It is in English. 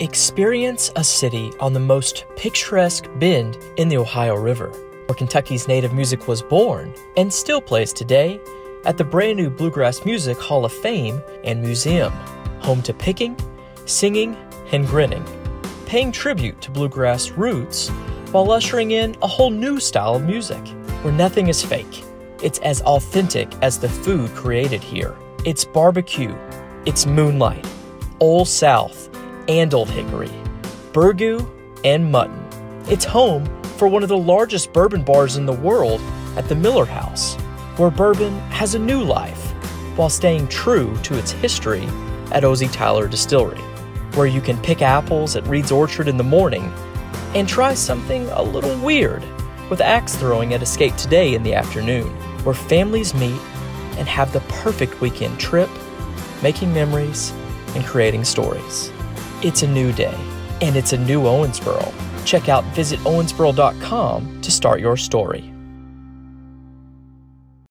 Experience a city on the most picturesque bend in the Ohio River, where Kentucky's native music was born and still plays today at the brand new Bluegrass Music Hall of Fame and Museum, home to picking, singing, and grinning, paying tribute to bluegrass roots while ushering in a whole new style of music where nothing is fake. It's as authentic as the food created here. It's barbecue, it's Moonlite, Ole South, and Old Hickory, Burgoo, and Mutton. It's home for one of the largest bourbon bars in the world at the Miller House, where bourbon has a new life while staying true to its history at O.Z. Tyler Distillery, where you can pick apples at Reid's Orchard in the morning and try something a little weird with axe throwing at Escape Today in the afternoon, where families meet and have the perfect weekend trip, making memories and creating stories. It's a new day, and it's a new Owensboro. Check out visitowensboro.com to start your story.